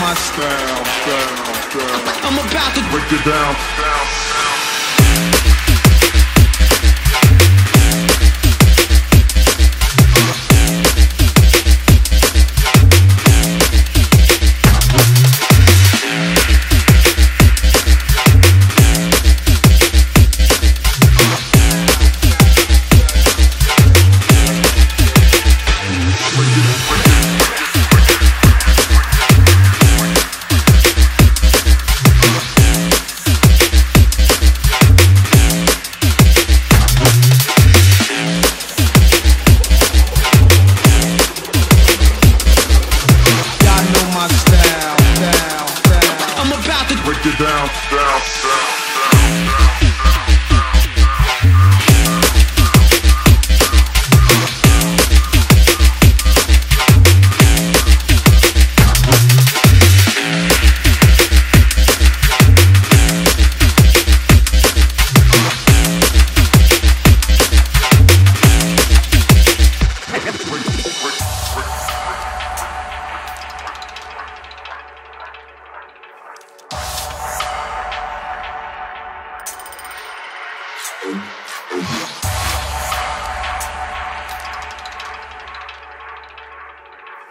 my style, style, style. I'm about to break it down. down, down, down. Thank you.